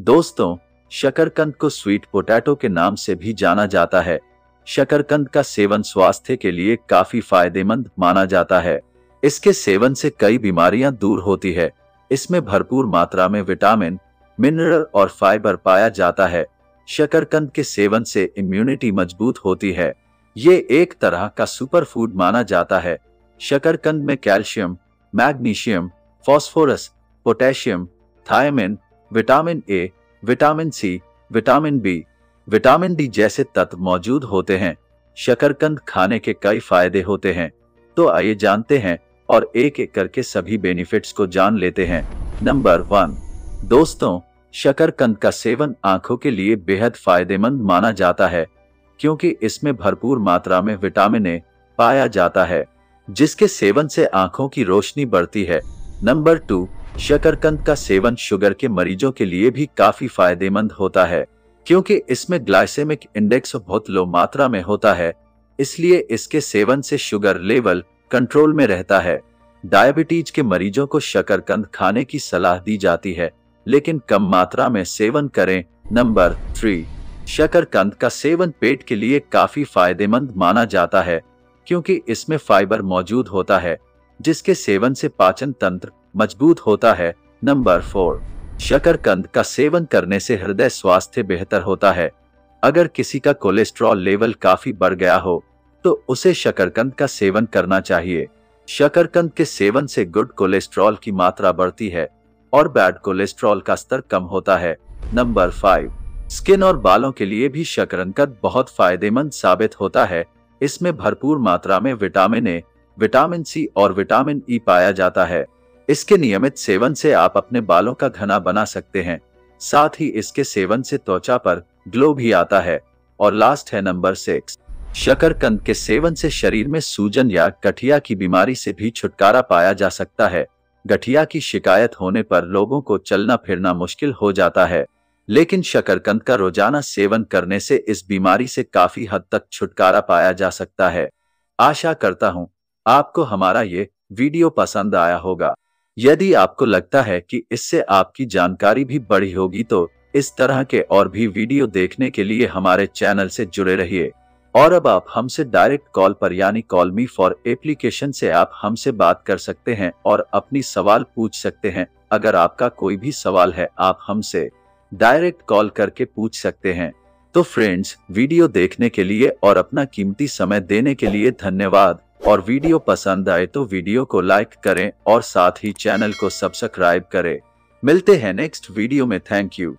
दोस्तों, शकरकंद को स्वीट पोटैटो के नाम से भी जाना जाता है। शकरकंद का सेवन स्वास्थ्य के लिए काफ़ी फ़ायदेमंद माना जाता है। इसके सेवन से कई बीमारियाँ दूर होती है। इसमें भरपूर मात्रा में विटामिन, मिनरल और फाइबर पाया जाता है। शकरकंद के सेवन से इम्यूनिटी मज़बूत होती है। ये एक तरह का सुपर फ़ूड माना जाता है। शकरकंद में calcium, magnesium, phosphorus, potassium, thiamine vitamin A, vitamin C, vitamin B, vitamin D जैसे तत्व मौजूद होते हैं। शकरकंद खाने के कई फ़ायदे होते हैं। तो आइए जानते हैं और एक एक करके सभी बेनिफिट्स को जान लेते हैं। नंबर वन दोस्तों, शकरकंद का सेवन आँखों के लिए बेहद फ़ायदेमंद माना जाता है, क्योंकि इसमें भरपूर मात्रा में विटामिन ए पाया जाता है, जिसके सेवन से आँखों की रोशनी बढ़ती है। नंबर टू शकरकंद का सेवन शुगर के मरीजों के लिए भी काफ़ी फ़ायदेमंद होता है, क्योंकि इसमें ग्लाइसेमिक इंडेक्स बहुत लो मात्रा में होता है, इसलिए इसके सेवन से शुगर लेवल कंट्रोल में रहता है। डायबिटीज़ के मरीजों को शकरकंद खाने की सलाह दी जाती है, लेकिन कम मात्रा में सेवन करें, नंबर थ्री। शकरकंद का सेवन पेट के लिए काफ़ी फ़ायदेमंद माना जाता है, क्योंकि इसमें फाइबर मौजूद होता है, जिसके सेवन से पाचन तंत्र मज़बूत होता है। नंबर फोर, शकरकंद का सेवन करने से हृदय स्वास्थ्य बेहतर होता है। अगर किसी का कोलेस्ट्रॉल लेवल काफ़ी बढ़ गया हो तो उसे शकरकंद का सेवन करना चाहिए। शकरकंद के सेवन से गुड कोलेस्ट्रॉल की मात्रा बढ़ती है और बैड कोलेस्ट्रॉल का स्तर कम होता है। नंबर फाइव, स्किन और बालों के लिए भी शकरकंद बहुत फ़ायदेमंद साबित होता है। इसमें भरपूर मात्रा में विटामिन ए, विटामिन सी और विटामिन ई e पाया जाता है। इसके नियमित सेवन से आप अपने बालों का घना बना सकते हैं। साथ ही इसके सेवन से त्वचा पर ग्लो भी आता है। और लास्ट है नंबर सिक्स शकरकंद के सेवन से शरीर में सूजन या गठिया की बीमारी से भी छुटकारा पाया जा सकता है। गठिया की शिकायत होने पर लोगों को चलना फिरना मुश्किल हो जाता है। लेकिन शकरकंद का रोज़ाना सेवन करने से इस बीमारी से काफ़ी हद तक छुटकारा पाया जा सकता है। आशा करता हूँ, आपको हमारा ये वीडियो पसंद आया होगा। यदि आपको लगता है कि इससे आपकी जानकारी भी बढ़ी होगी तो इस तरह के और भी वीडियो देखने के लिए हमारे चैनल से जुड़े रहिए। और अब आप हमसे डायरेक्ट कॉल पर यानी कॉल मी फॉर एप्लीकेशन से आप हमसे बात कर सकते हैं और अपनी सवाल पूछ सकते हैं। अगर आपका कोई भी सवाल है, आप हमसे डायरेक्ट कॉल करके पूछ सकते हैं। तो फ्रेंड्स, वीडियो देखने के लिए और अपना कीमती समय देने के लिए धन्यवाद। और वीडियो पसंद आए तो वीडियो को लाइक करें और साथ ही चैनल को सब्सक्राइब करें। मिलते हैं नेक्स्ट वीडियो में। Thank you.